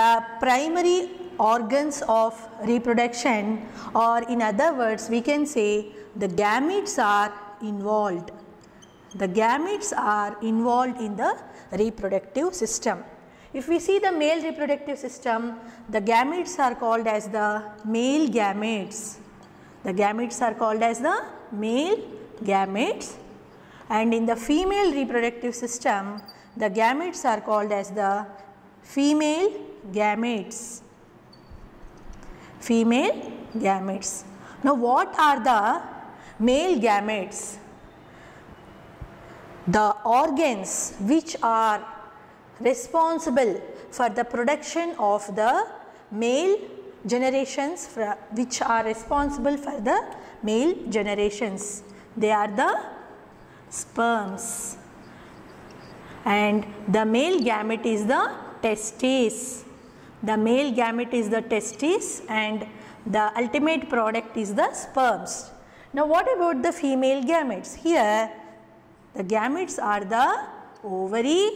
the primary organs of reproduction or in other words we can say the gametes are involved. The gametes are involved in the reproductive system. If we see the male reproductive system, the gametes are called as the male gametes. The gametes are called as the male gametes and in the female reproductive system, the gametes are called as the female gametes. Female gametes. Now, what are the male gametes? The organs which are responsible for the production of the male generations which are responsible for the male generations. They are the sperms and the male gamete is the testes. The male gamete is the testis and the ultimate product is the sperms. Now what about the female gametes? Here the gametes are the ovary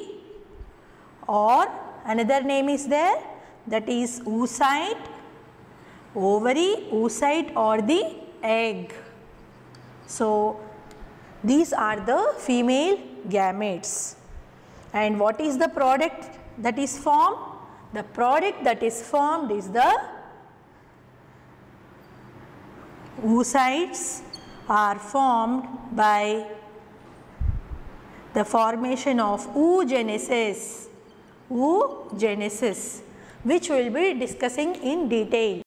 or another name is there that is oocyte, ovary, oocyte or the egg. So these are the female gametes. And what is the product that is formed? The product that is formed is the oocytes are formed by the formation of oogenesis, oogenesis which we will be discussing in detail.